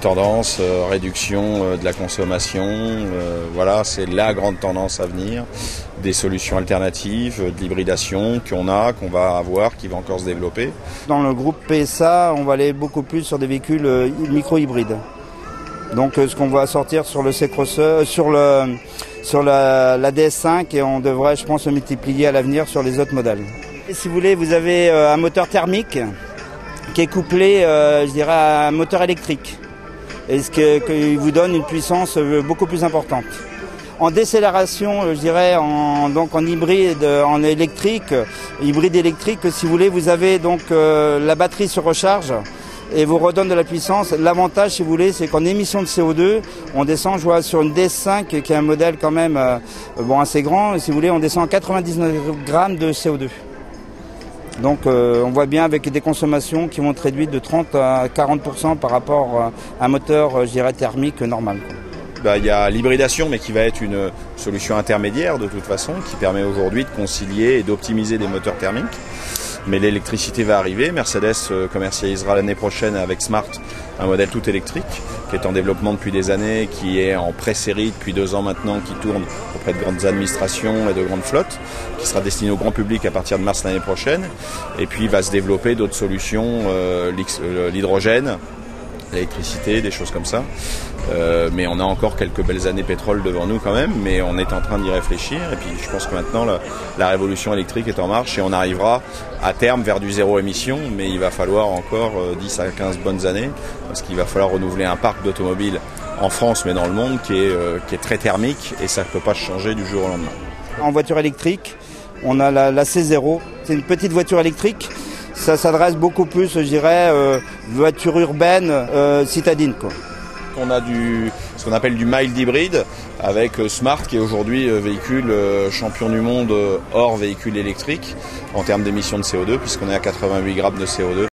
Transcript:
tendance, euh, réduction euh, de la consommation, euh, voilà, c'est la grande tendance à venir. Des solutions alternatives, de l'hybridation qu'on a, qu'on va avoir, qui va encore se développer. Dans le groupe PSA, on va aller beaucoup plus sur des véhicules micro-hybrides. Donc ce qu'on va sortir sur le C-Crosser, sur, le, sur la, la, DS5 et on devrait, je pense, se multiplier à l'avenir sur les autres modèles. Si vous voulez, vous avez un moteur thermique qui est couplé, je dirais, à un moteur électrique et ce qui vous donne une puissance euh, beaucoup plus importante. En décélération, euh, je dirais, en, donc en hybride, en électrique, hybride électrique, si vous voulez, vous avez donc euh, la batterie se recharge et vous redonne de la puissance. L'avantage, si vous voulez, c'est qu'en émission de CO2, on descend, je vois, sur une DS5 qui est un modèle quand même bon assez grand. Si vous voulez, on descend à 99 grammes de CO2. Donc euh, on voit bien avec des consommations qui vont être réduites de 30 à 40% par rapport à un moteur, euh, je thermique normal. Bah, il y a l'hybridation, mais qui va être une solution intermédiaire de toute façon, qui permet aujourd'hui de concilier et d'optimiser des moteurs thermiques. Mais l'électricité va arriver. Mercedes euh, commercialisera l'année prochaine avec Smart un modèle tout électrique qui est en développement depuis des années, qui est en pré-série depuis deux ans maintenant, qui tourne auprès de grandes administrations et de grandes flottes, qui sera destiné au grand public à partir de mars l'année prochaine. Et puis va se développer d'autres solutions, euh, euh, l'hydrogène, l'électricité, des choses comme ça. Euh, mais on a encore quelques belles années pétrole devant nous quand même, mais on est en train d'y réfléchir. Et puis je pense que maintenant la, la, révolution électrique est en marche et on arrivera à terme vers du zéro émission, mais il va falloir encore 10 à 15 bonnes années, parce qu'il va falloir renouveler un parc d'automobiles en France, mais dans le monde, qui est, euh, qui est très thermique et ça ne peut pas changer du jour au lendemain. En voiture électrique, on a la, la C0, c'est une petite voiture électrique ça s'adresse beaucoup plus, je dirais, euh, voiture urbaine euh, citadine. Quoi. On a du, ce qu'on appelle du mild hybride avec Smart qui est aujourd'hui véhicule champion du monde hors véhicule électrique en termes d'émissions de CO2 puisqu'on est à 88 grammes de CO2.